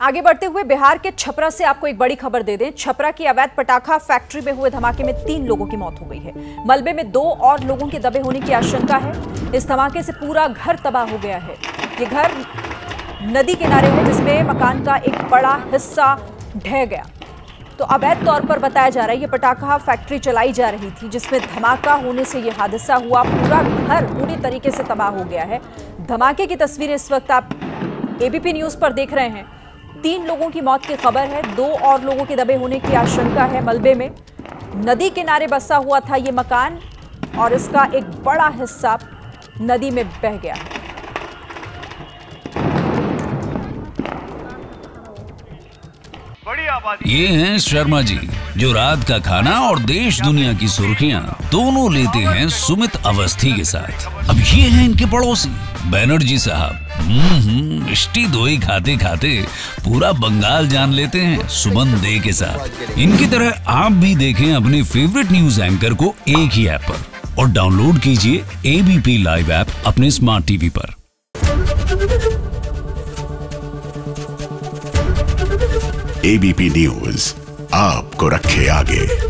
आगे बढ़ते हुए बिहार के छपरा से आपको एक बड़ी खबर दे दें। छपरा की अवैध पटाखा फैक्ट्री में हुए धमाके में तीन लोगों की मौत हो गई है। मलबे में दो और लोगों के दबे होने की आशंका है। इस धमाके से पूरा घर तबाह हो गया है। ये घर नदी किनारे है, जिसमें मकान का एक बड़ा हिस्सा ढह गया। तो अवैध तौर पर बताया जा रहा है, ये पटाखा फैक्ट्री चलाई जा रही थी, जिसमें धमाका होने से ये हादसा हुआ। पूरा घर पूरी तरीके से तबाह हो गया है। धमाके की तस्वीरें इस वक्त आप एबीपी न्यूज़ पर देख रहे हैं। तीन लोगों की मौत की खबर है। दो और लोगों के दबे होने की आशंका है मलबे में। नदी किनारे बसा हुआ था ये मकान और इसका एक बड़ा हिस्सा नदी में बह गया है। ये हैं शर्मा जी जो रात का खाना और देश दुनिया की सुर्खियाँ दोनों लेते हैं सुमित अवस्थी के साथ। अब ये हैं इनके पड़ोसी बैनर्जी साहब। मिष्टी दोई खाते खाते पूरा बंगाल जान लेते हैं सुमन दे के साथ। इनकी तरह आप भी देखें अपने फेवरेट न्यूज़ एंकर को एक ही ऐप पर और डाउनलोड कीजिए एबीपी लाइव ऐप अपने स्मार्ट टीवी पर। एबीपी न्यूज़ आपको रखे आगे।